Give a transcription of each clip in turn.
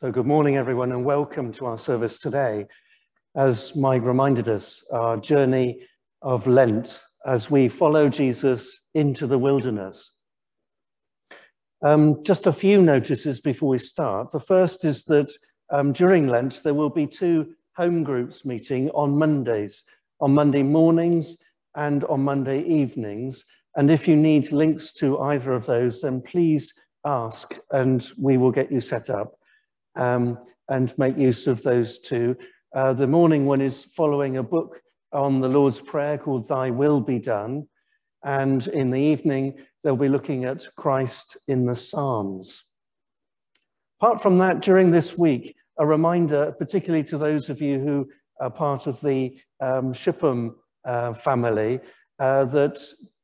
So good morning, everyone, and welcome to our service today. As Mike reminded us, our journey of Lent as we follow Jesus into the wilderness. Um, just a few notices before we start. The first is that um, during Lent, there will be two home groups meeting on Mondays, on Monday mornings and on Monday evenings. And if you need links to either of those, then please ask and we will get you set up um, and make use of those two. Uh, the morning one is following a book on the Lord's Prayer called Thy Will Be Done. And in the evening, they'll be looking at Christ in the Psalms. Apart from that, during this week, a reminder, particularly to those of you who are part of the um, Shipham uh, family, uh, that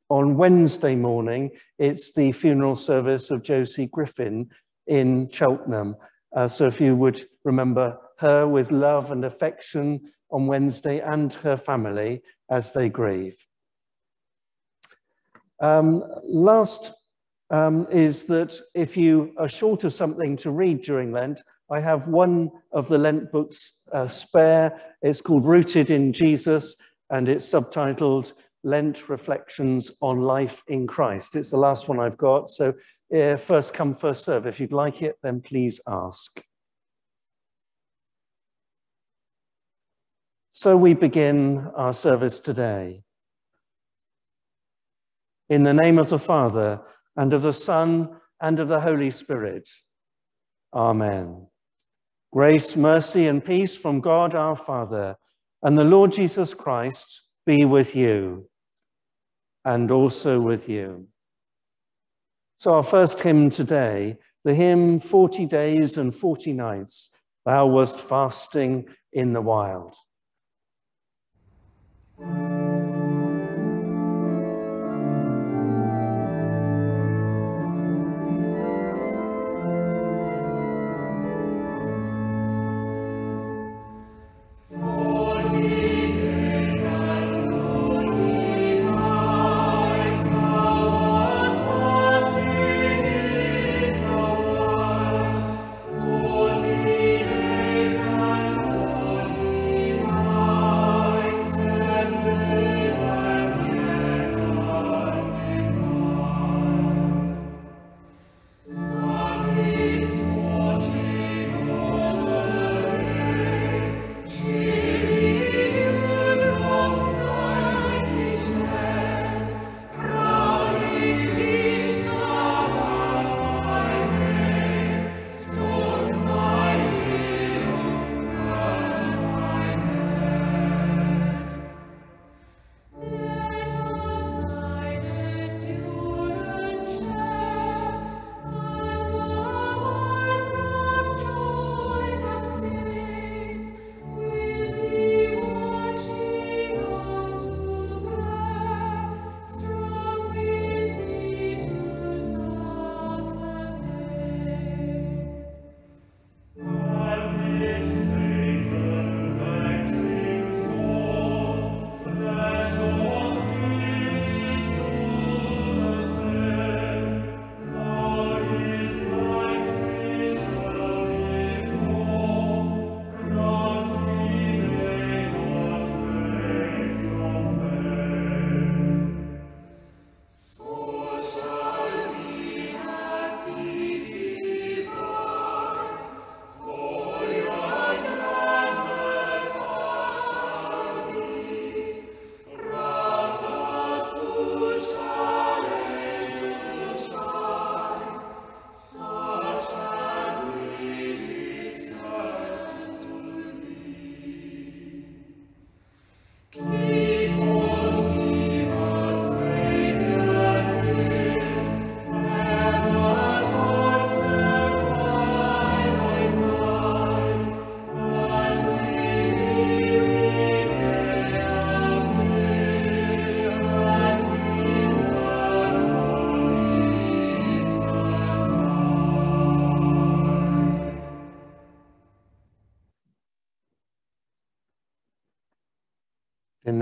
on Wednesday morning, it's the funeral service of Josie Griffin in Cheltenham. Uh, so if you would remember her with love and affection on Wednesday and her family as they grieve. Um, last um, is that if you are short of something to read during Lent, I have one of the Lent books uh, spare. It's called Rooted in Jesus and it's subtitled Lent Reflections on Life in Christ. It's the last one I've got. So uh, first come, first serve. If you'd like it, then please ask. So we begin our service today. In the name of the Father, and of the Son, and of the Holy Spirit. Amen. Grace, mercy, and peace from God our Father and the Lord Jesus Christ be with you and also with you. So our first hymn today, the hymn 40 Days and 40 Nights, Thou wast fasting in the wild.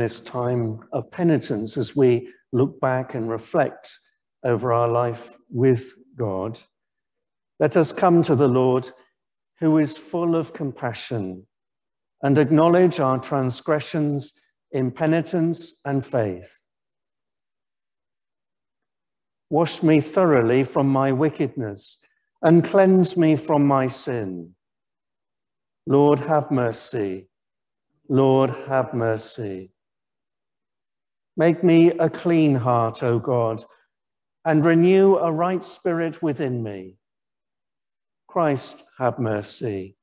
This time of penitence as we look back and reflect over our life with God. Let us come to the Lord who is full of compassion and acknowledge our transgressions in penitence and faith. Wash me thoroughly from my wickedness and cleanse me from my sin. Lord, have mercy. Lord, have mercy. Make me a clean heart, O God, and renew a right spirit within me. Christ, have mercy.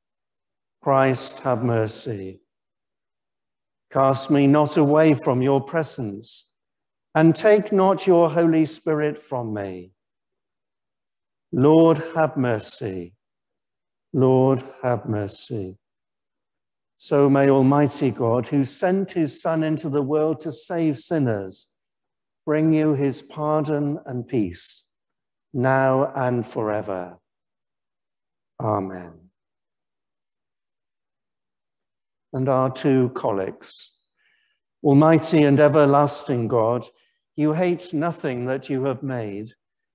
Christ, have mercy. Cast me not away from your presence, and take not your Holy Spirit from me. Lord, have mercy. Lord, have mercy. So may Almighty God, who sent his Son into the world to save sinners, bring you his pardon and peace, now and forever. Amen. And our two collects. Almighty and everlasting God, you hate nothing that you have made,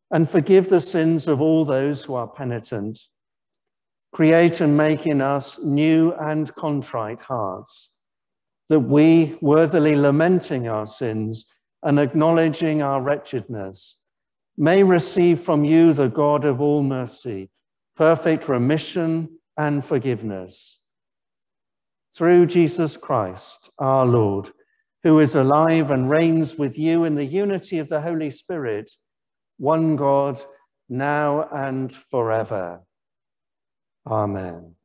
and forgive the sins of all those who are penitent. Create and make in us new and contrite hearts, that we, worthily lamenting our sins and acknowledging our wretchedness, may receive from you, the God of all mercy, perfect remission and forgiveness. Through Jesus Christ, our Lord, who is alive and reigns with you in the unity of the Holy Spirit, one God, now and forever. Amen.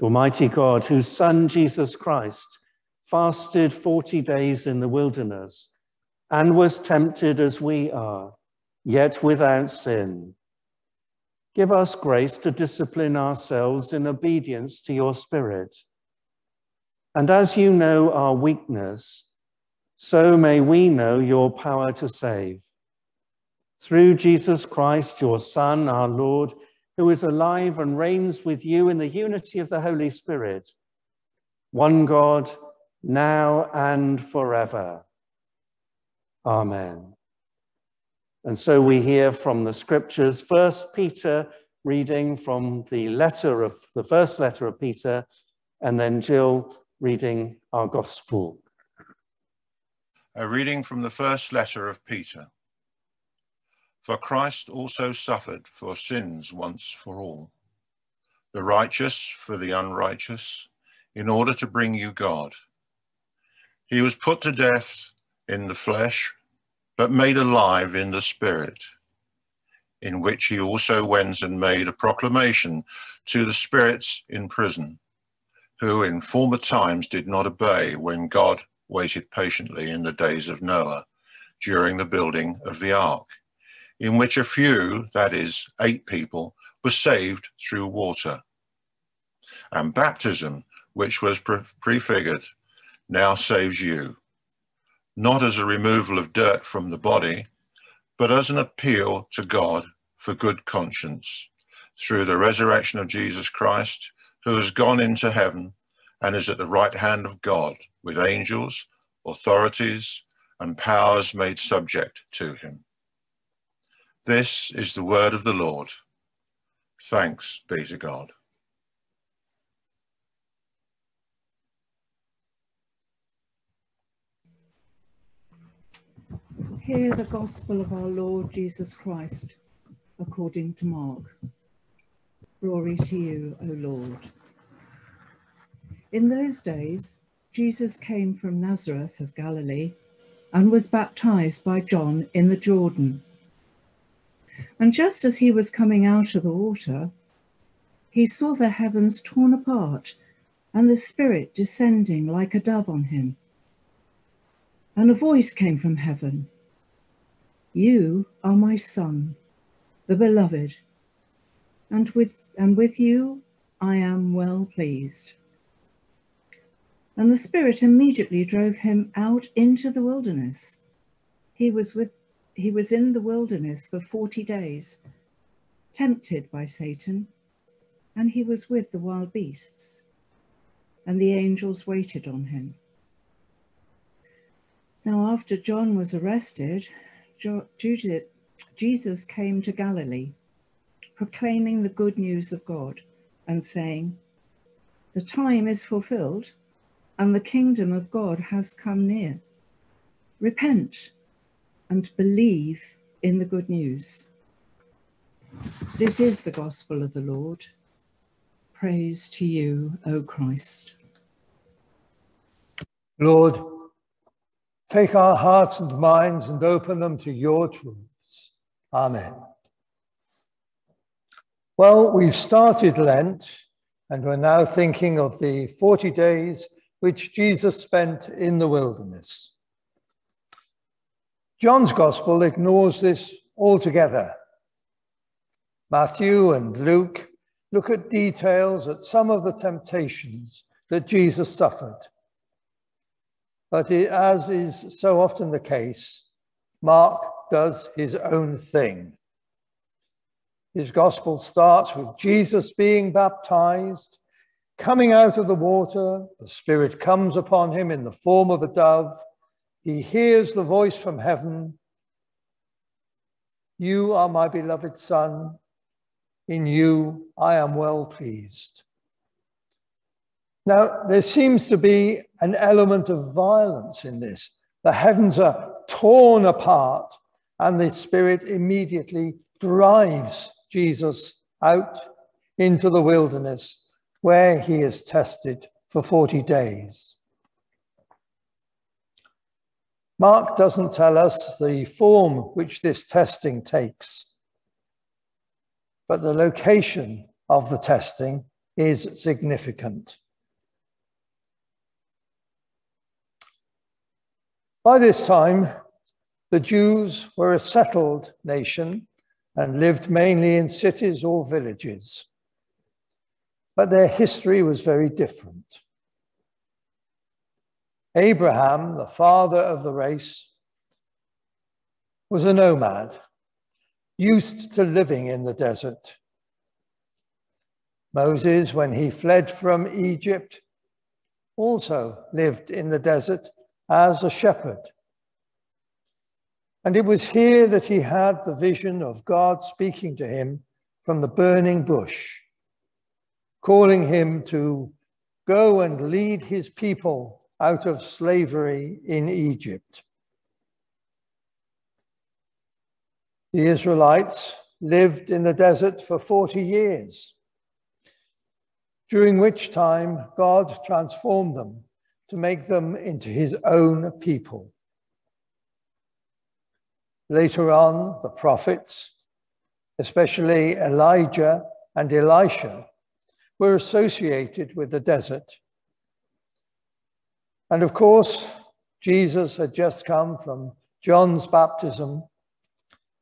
Almighty God, whose Son Jesus Christ fasted 40 days in the wilderness and was tempted as we are, yet without sin. Give us grace to discipline ourselves in obedience to your Spirit. And as you know our weakness, so may we know your power to save. Through Jesus Christ, your Son, our Lord, who is alive and reigns with you in the unity of the Holy Spirit, one God, now and forever. Amen. And so we hear from the scriptures, first Peter reading from the letter of the first letter of Peter, and then Jill reading our gospel. A reading from the first letter of Peter. For Christ also suffered for sins once for all, the righteous for the unrighteous, in order to bring you God. He was put to death in the flesh but made alive in the Spirit, in which he also went and made a proclamation to the spirits in prison, who in former times did not obey when God waited patiently in the days of Noah during the building of the ark, in which a few, that is, eight people, were saved through water. And baptism, which was pre prefigured, now saves you not as a removal of dirt from the body, but as an appeal to God for good conscience through the resurrection of Jesus Christ, who has gone into heaven and is at the right hand of God with angels, authorities, and powers made subject to him. This is the word of the Lord. Thanks be to God. Hear the gospel of our Lord Jesus Christ according to Mark. Glory to you, O Lord. In those days, Jesus came from Nazareth of Galilee and was baptized by John in the Jordan. And just as he was coming out of the water, he saw the heavens torn apart and the Spirit descending like a dove on him. And a voice came from heaven you are my son, the beloved, and with, and with you I am well pleased. And the Spirit immediately drove him out into the wilderness. He was, with, he was in the wilderness for 40 days, tempted by Satan, and he was with the wild beasts. and the angels waited on him. Now, after John was arrested, Jesus came to Galilee, proclaiming the good news of God and saying, The time is fulfilled and the kingdom of God has come near. Repent and believe in the good news. This is the gospel of the Lord. Praise to you, O Christ. Lord, take our hearts and minds and open them to your truths. Amen. Well, we've started Lent and we're now thinking of the 40 days which Jesus spent in the wilderness. John's gospel ignores this altogether. Matthew and Luke look at details at some of the temptations that Jesus suffered. But as is so often the case, Mark does his own thing. His gospel starts with Jesus being baptized, coming out of the water. The Spirit comes upon him in the form of a dove. He hears the voice from heaven You are my beloved Son. In you I am well pleased. Now, there seems to be an element of violence in this. The heavens are torn apart, and the Spirit immediately drives Jesus out into the wilderness where he is tested for 40 days. Mark doesn't tell us the form which this testing takes but the location of the testing is significant. By this time, the Jews were a settled nation and lived mainly in cities or villages. But their history was very different. Abraham, the father of the race, was a nomad used to living in the desert. Moses, when he fled from Egypt, also lived in the desert as a shepherd. And it was here that he had the vision of God speaking to him from the burning bush, calling him to go and lead his people out of slavery in Egypt. The Israelites lived in the desert for 40 years, during which time God transformed them to make them into his own people. Later on, the prophets, especially Elijah and Elisha, were associated with the desert. And of course, Jesus had just come from John's baptism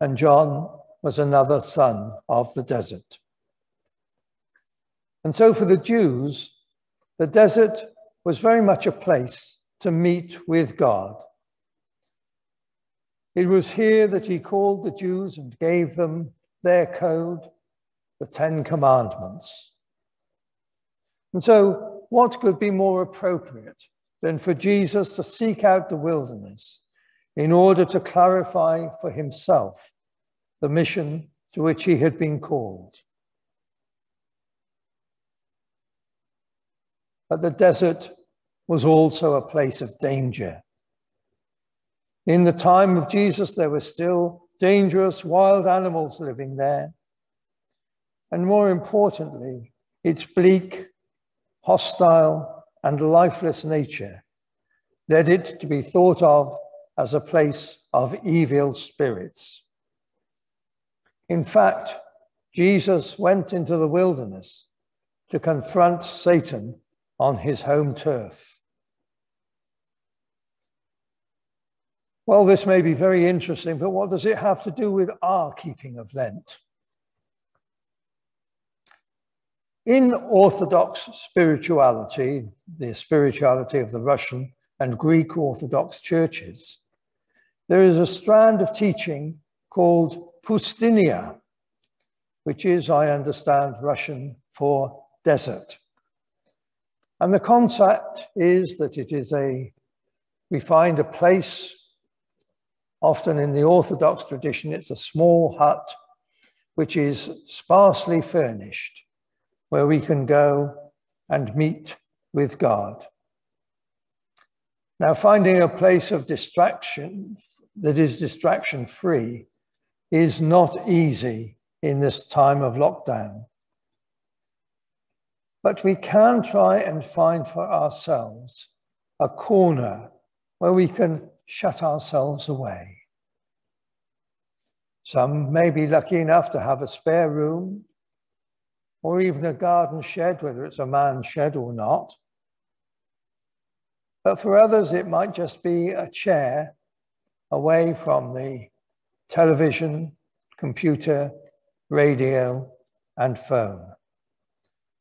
and John was another son of the desert. And so for the Jews, the desert was very much a place to meet with God. It was here that he called the Jews and gave them their code, the Ten Commandments. And so, what could be more appropriate than for Jesus to seek out the wilderness in order to clarify for himself the mission to which he had been called. But the desert was also a place of danger. In the time of Jesus, there were still dangerous wild animals living there. And more importantly, its bleak, hostile, and lifeless nature led it to be thought of as a place of evil spirits. In fact, Jesus went into the wilderness to confront Satan on his home turf. Well, this may be very interesting, but what does it have to do with our keeping of Lent? In Orthodox spirituality, the spirituality of the Russian and Greek Orthodox churches, there is a strand of teaching called Poustinia, which is, I understand, Russian for desert. And the concept is that it is a, we find a place, often in the Orthodox tradition, it's a small hut which is sparsely furnished, where we can go and meet with God. Now, finding a place of distraction that is distraction free is not easy in this time of lockdown. But we can try and find for ourselves a corner where we can shut ourselves away. Some may be lucky enough to have a spare room or even a garden shed, whether it's a man's shed or not. But for others, it might just be a chair away from the television, computer, radio, and phone.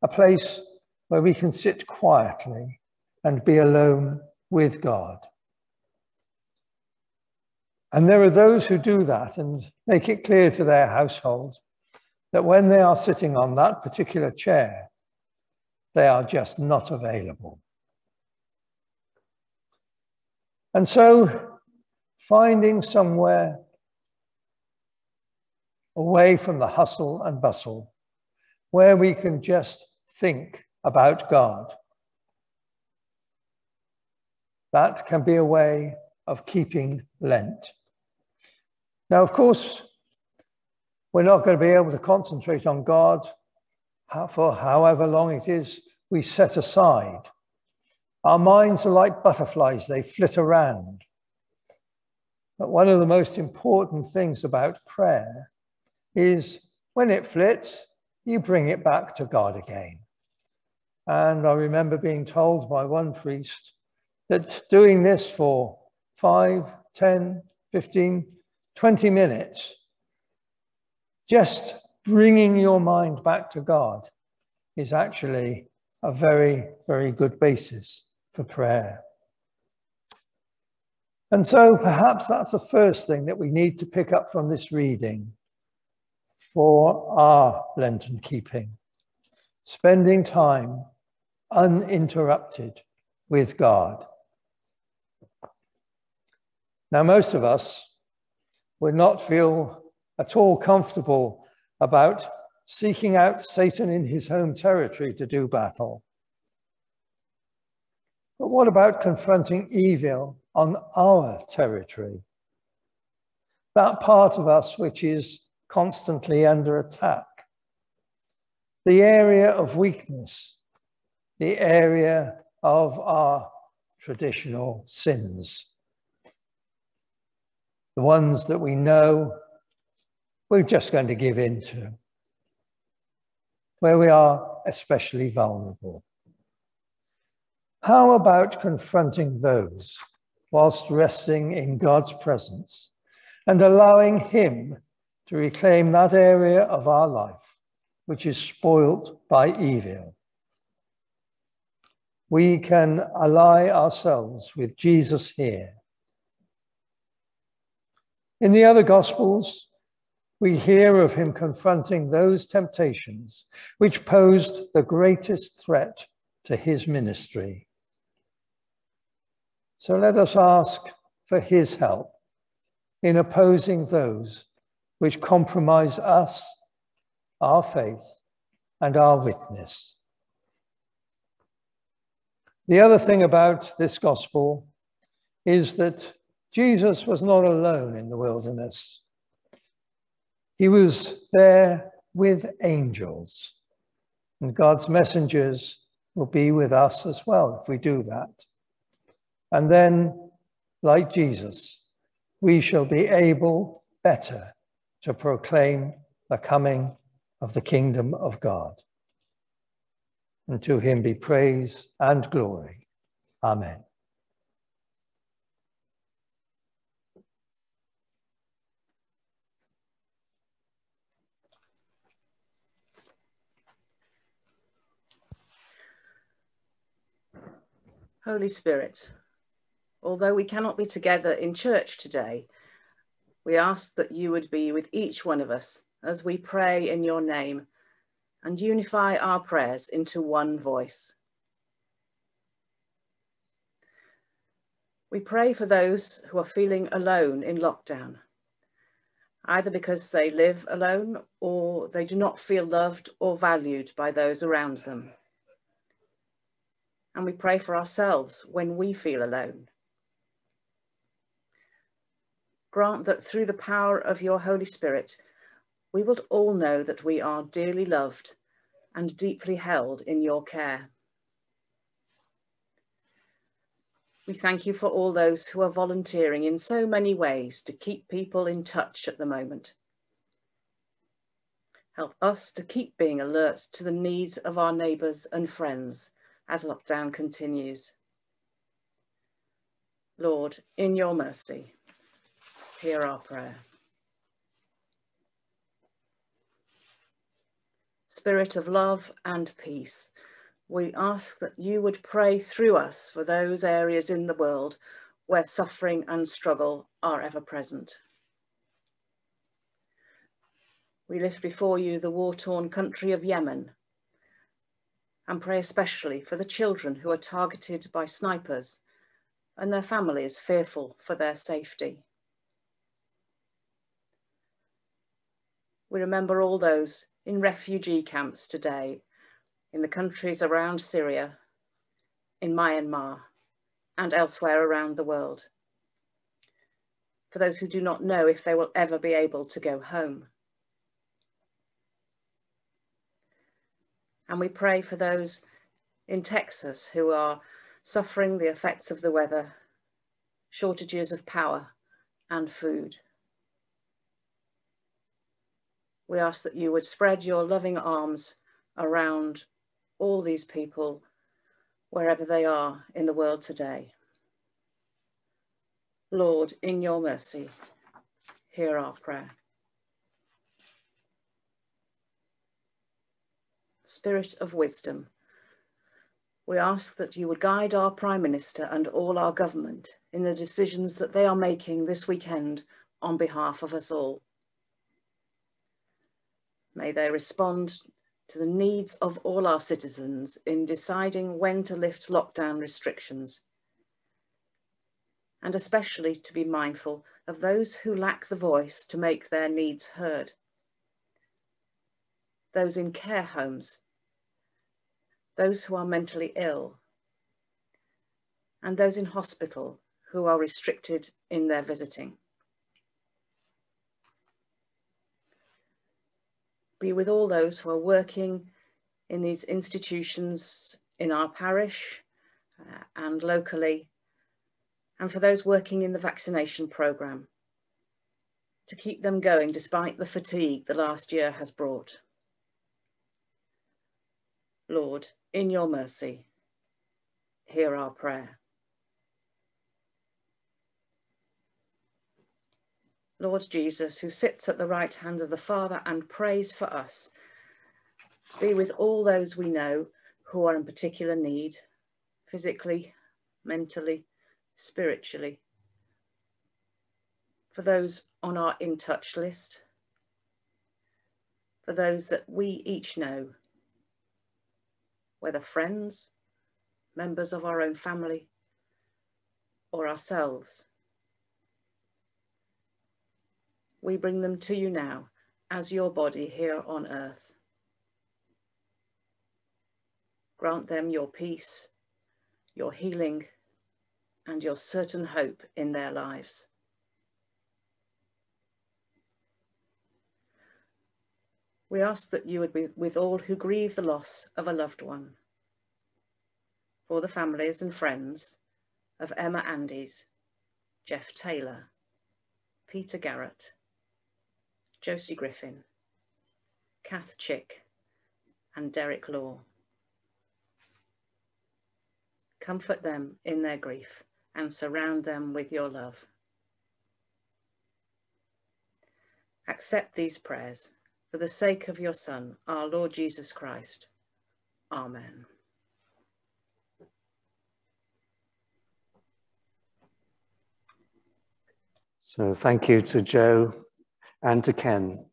A place where we can sit quietly and be alone with God. And there are those who do that and make it clear to their household that when they are sitting on that particular chair, they are just not available. And so finding somewhere away from the hustle and bustle where we can just think about God. That can be a way of keeping Lent. Now, of course, we're not going to be able to concentrate on God for however long it is we set aside our minds are like butterflies, they flit around. But one of the most important things about prayer is when it flits, you bring it back to God again. And I remember being told by one priest that doing this for 5, 10, 15, 20 minutes, just bringing your mind back to God is actually a very, very good basis for prayer. And so perhaps that's the first thing that we need to pick up from this reading for our Lenten keeping, spending time uninterrupted with God. Now, most of us would not feel at all comfortable about seeking out Satan in his home territory to do battle. But what about confronting evil on our territory? That part of us which is constantly under attack. The area of weakness, the area of our traditional sins. The ones that we know we're just going to give in to, where we are especially vulnerable. How about confronting those whilst resting in God's presence and allowing Him to reclaim that area of our life which is spoilt by evil? We can ally ourselves with Jesus here. In the other Gospels, we hear of him confronting those temptations which posed the greatest threat to his ministry. So let us ask for his help in opposing those which compromise us, our faith, and our witness. The other thing about this gospel is that Jesus was not alone in the wilderness. He was there with angels, and God's messengers will be with us as well if we do that. And then, like Jesus, we shall be able better to proclaim the coming of the kingdom of God. And to him be praise and glory. Amen. Holy Spirit, although we cannot be together in church today, we ask that you would be with each one of us as we pray in your name and unify our prayers into one voice. We pray for those who are feeling alone in lockdown, either because they live alone or they do not feel loved or valued by those around them. And we pray for ourselves when we feel alone. Grant that through the power of your Holy Spirit, we will all know that we are dearly loved and deeply held in your care. We thank you for all those who are volunteering in so many ways to keep people in touch at the moment. Help us to keep being alert to the needs of our neighbours and friends as lockdown continues. Lord, in your mercy, hear our prayer. Spirit of love and peace, we ask that you would pray through us for those areas in the world where suffering and struggle are ever present. We lift before you the war-torn country of Yemen and pray especially for the children who are targeted by snipers and their families fearful for their safety. We remember all those in refugee camps today in the countries around Syria, in Myanmar, and elsewhere around the world. For those who do not know if they will ever be able to go home. And we pray for those in Texas who are suffering the effects of the weather, shortages of power and food. We ask that you would spread your loving arms around all these people, wherever they are in the world today. Lord, in your mercy, hear our prayer. Spirit of wisdom, we ask that you would guide our Prime Minister and all our government in the decisions that they are making this weekend on behalf of us all. May they respond to the needs of all our citizens in deciding when to lift lockdown restrictions, and especially to be mindful of those who lack the voice to make their needs heard. Those in care homes, those who are mentally ill, and those in hospital who are restricted in their visiting. be with all those who are working in these institutions in our parish uh, and locally, and for those working in the vaccination programme, to keep them going despite the fatigue the last year has brought. Lord, in your mercy, hear our prayer. Lord Jesus, who sits at the right hand of the Father and prays for us, be with all those we know who are in particular need, physically, mentally, spiritually. For those on our in touch list, for those that we each know, whether friends, members of our own family, or ourselves. we bring them to you now as your body here on earth. Grant them your peace, your healing, and your certain hope in their lives. We ask that you would be with all who grieve the loss of a loved one, for the families and friends of Emma Andes, Jeff Taylor, Peter Garrett, Josie Griffin, Kath Chick, and Derek Law. Comfort them in their grief and surround them with your love. Accept these prayers for the sake of your Son, our Lord Jesus Christ. Amen. So thank you to Joe and to Ken.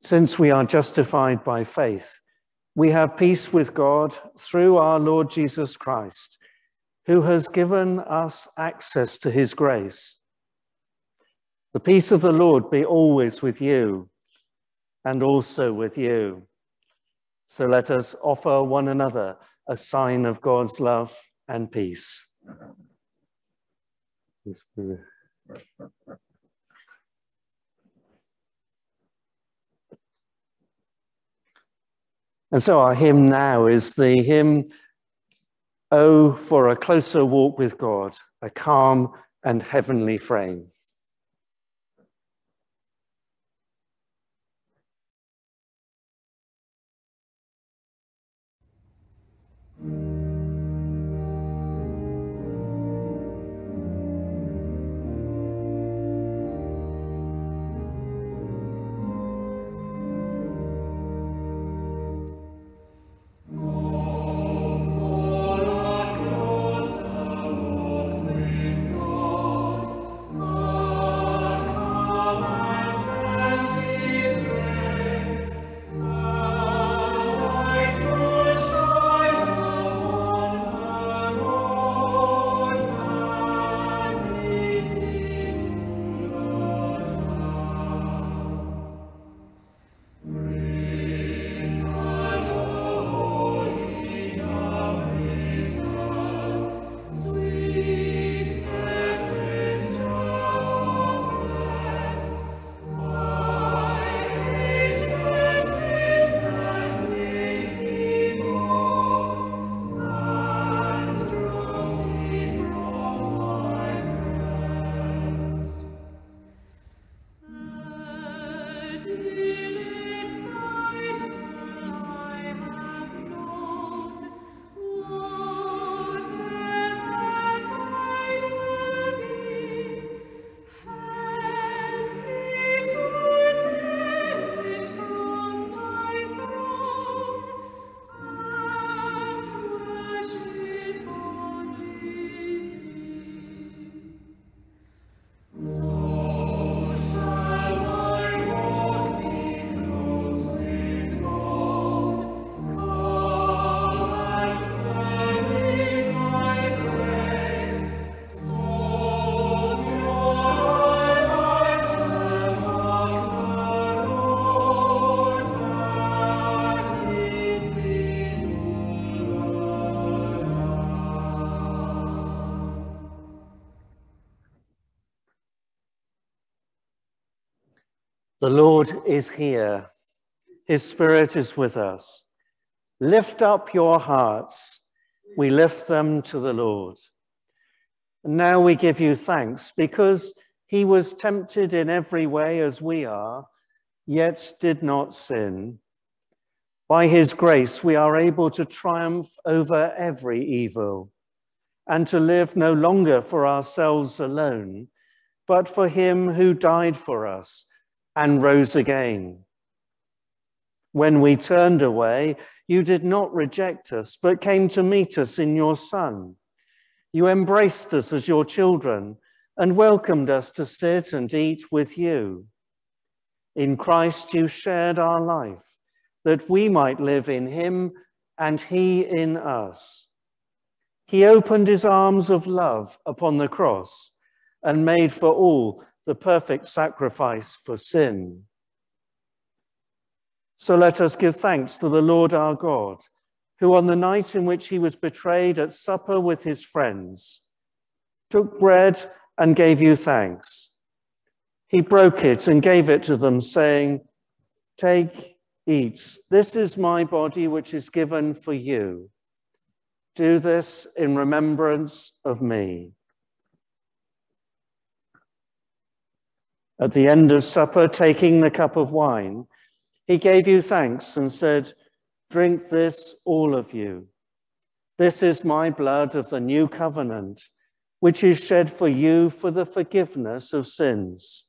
Since we are justified by faith, we have peace with God through our Lord Jesus Christ, who has given us access to his grace. The peace of the Lord be always with you and also with you. So let us offer one another a sign of God's love and peace. And so our hymn now is the hymn, Oh, for a closer walk with God, a calm and heavenly frame. The Lord is here. His Spirit is with us. Lift up your hearts. We lift them to the Lord. And now we give you thanks because he was tempted in every way as we are, yet did not sin. By his grace, we are able to triumph over every evil and to live no longer for ourselves alone, but for him who died for us and rose again. When we turned away, you did not reject us, but came to meet us in your Son. You embraced us as your children and welcomed us to sit and eat with you. In Christ, you shared our life, that we might live in him and he in us. He opened his arms of love upon the cross and made for all the perfect sacrifice for sin. So let us give thanks to the Lord our God, who on the night in which he was betrayed at supper with his friends, took bread and gave you thanks. He broke it and gave it to them, saying, Take, eat. This is my body, which is given for you. Do this in remembrance of me. At the end of supper, taking the cup of wine, he gave you thanks and said, Drink this, all of you. This is my blood of the new covenant, which is shed for you for the forgiveness of sins.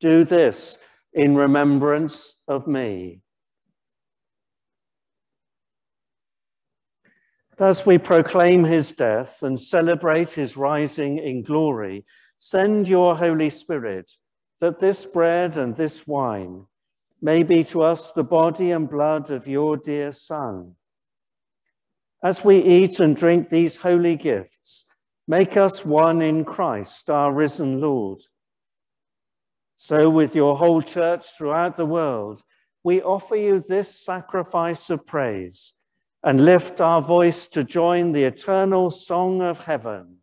Do this in remembrance of me. As we proclaim his death and celebrate his rising in glory, Send your Holy Spirit that this bread and this wine may be to us the body and blood of your dear Son. As we eat and drink these holy gifts, make us one in Christ, our risen Lord. So, with your whole church throughout the world, we offer you this sacrifice of praise and lift our voice to join the eternal song of heaven.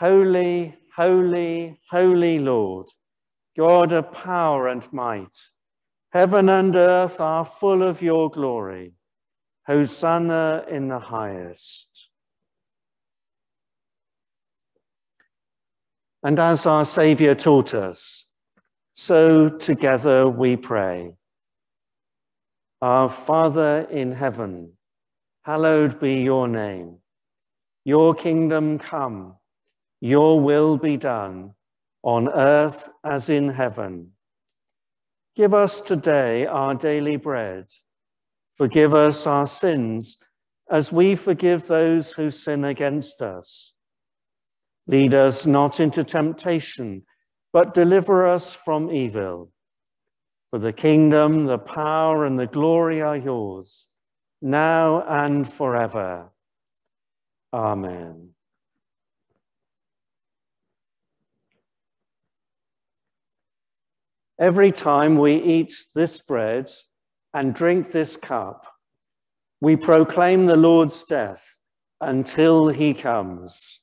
Holy, holy, holy Lord, God of power and might, heaven and earth are full of your glory. Hosanna in the highest. And as our Saviour taught us, so together we pray. Our Father in heaven, hallowed be your name. Your kingdom come, your will be done, on earth as in heaven. Give us today our daily bread. Forgive us our sins as we forgive those who sin against us. Lead us not into temptation, but deliver us from evil. For the kingdom, the power, and the glory are yours, now and forever. Amen. Every time we eat this bread and drink this cup, we proclaim the Lord's death until he comes.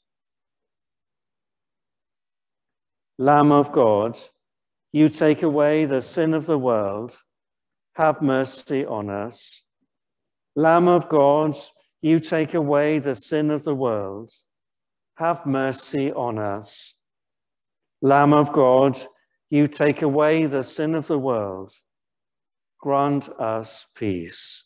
Lamb of God, you take away the sin of the world, have mercy on us. Lamb of God, you take away the sin of the world, have mercy on us. Lamb of God, you take away the sin of the world, grant us peace.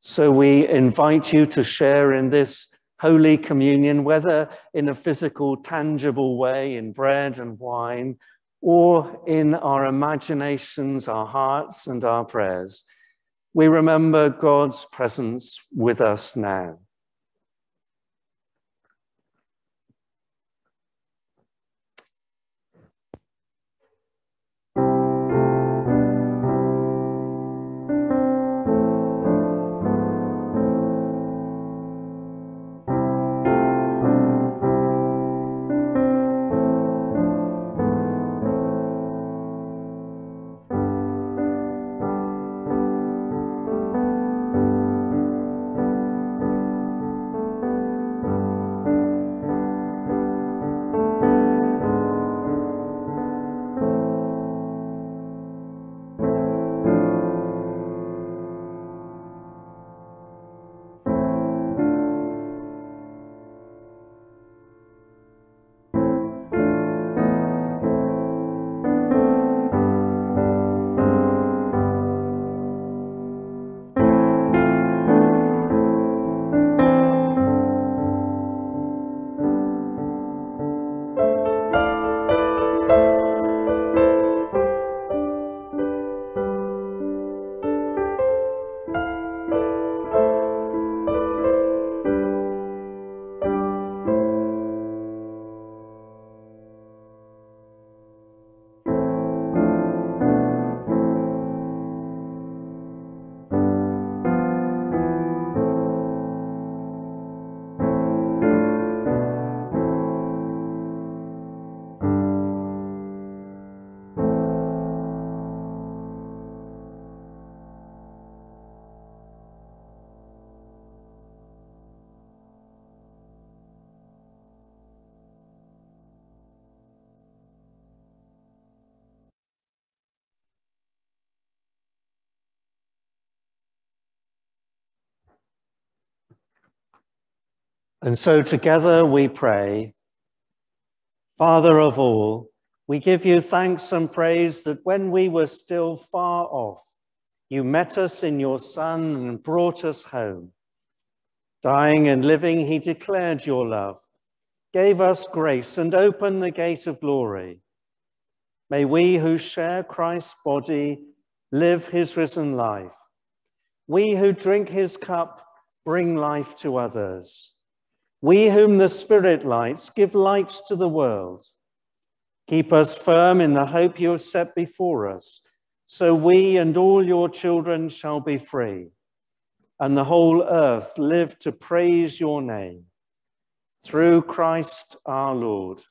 So we invite you to share in this Holy Communion, whether in a physical, tangible way, in bread and wine, or in our imaginations, our hearts, and our prayers. We remember God's presence with us now. And so together we pray, Father of all, we give you thanks and praise that when we were still far off, you met us in your Son and brought us home. Dying and living, he declared your love, gave us grace, and opened the gate of glory. May we who share Christ's body live his risen life. We who drink his cup bring life to others. We whom the Spirit lights, give light to the world. Keep us firm in the hope you have set before us, so we and all your children shall be free, and the whole earth live to praise your name. Through Christ our Lord.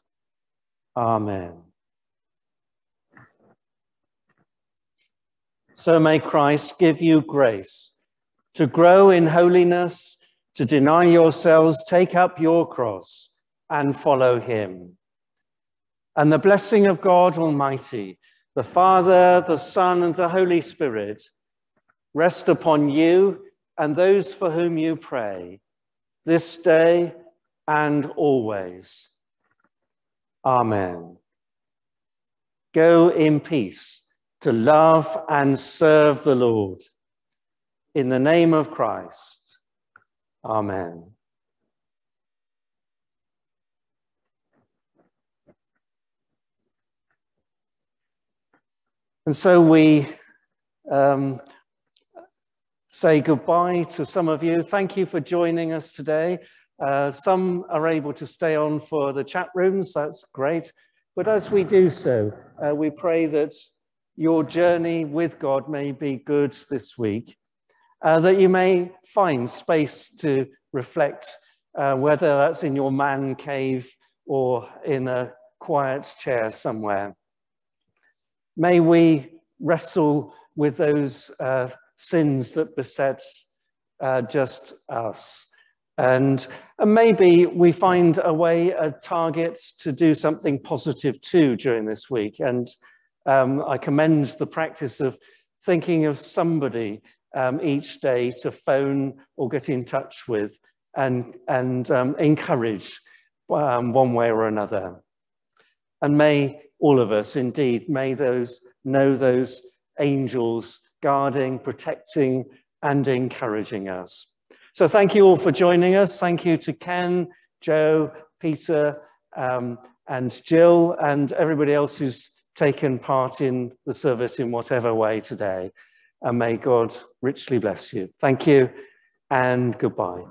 Amen. So may Christ give you grace to grow in holiness to deny yourselves, take up your cross and follow him. And the blessing of God Almighty, the Father, the Son, and the Holy Spirit rest upon you and those for whom you pray this day and always. Amen. Go in peace to love and serve the Lord. In the name of Christ. Amen. And so we um, say goodbye to some of you. Thank you for joining us today. Uh, some are able to stay on for the chat rooms, that's great. But as we do so, uh, we pray that your journey with God may be good this week uh, that you may find space to reflect, uh, whether that's in your man cave or in a quiet chair somewhere. May we wrestle with those uh, sins that beset uh, just us. And, and, maybe we find a way, a target to do something positive too during this week. And um, I commend the practice of thinking of somebody um, each day to phone or get in touch with and, and um, encourage um, one way or another. And may all of us indeed, may those know those angels guarding, protecting, and encouraging us. So thank you all for joining us. Thank you to Ken, Joe, Peter, um, and Jill, and everybody else who's taken part in the service in whatever way today and may God richly bless you. Thank you and goodbye.